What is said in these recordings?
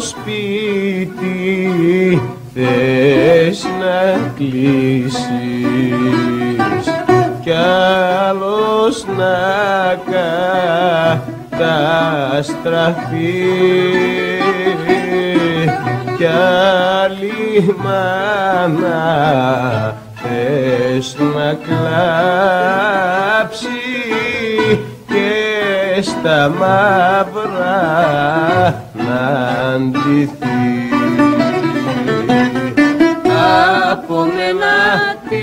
σπίτι θες να κλείσεις. Κι άλλος να καταστραφείς. Κι άλλη μάνα θες να κλάψει και στα μαύρα να αντιθεί από μένα τι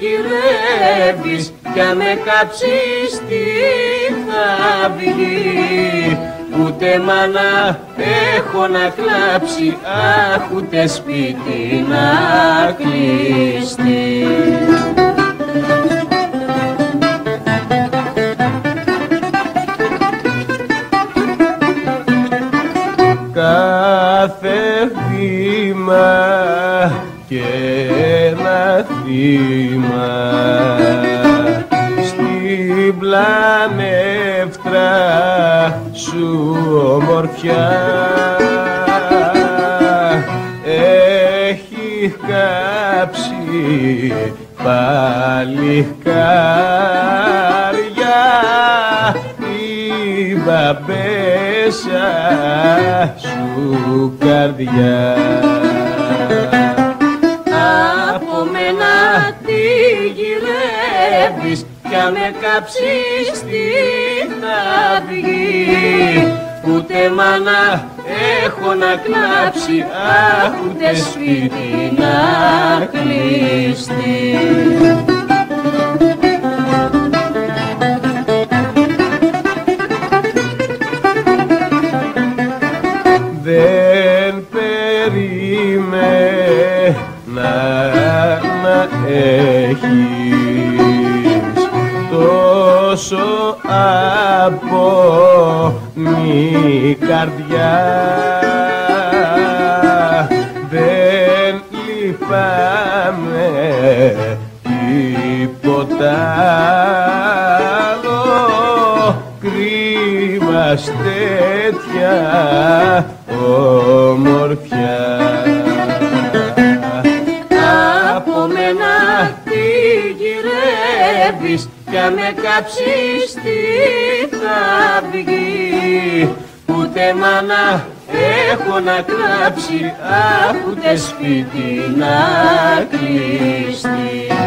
γυρεύεις κι αν με κάψεις τι θα βγει Ούτε μάνα έχω να κλάψει, αχ ούτε σπίτι να κλειστεί. Κάθε βήμα και ένα θύμα. Στην πλανεύτρα σου ομορφιά έχει κάψει πάλι καρδιά. Η μπαμπέσα σου καρδιά Από μένα τι γυρεύεις κι αν με κάψεις τι θα βγει Ούτε μάνα έχω να κλάψει, αχ ούτε σπίτι να κλειστεί. Να έχεις τόσο από μη καρδιά. Δεν λυπάμαι τίποτα άλλο. Κρίμα τέτοια ομορφιά κι αν με κάψεις τι θα βγει; Ούτε μάνα έχω να κλάψει, αχ ούτε σπίτι να κλειστεί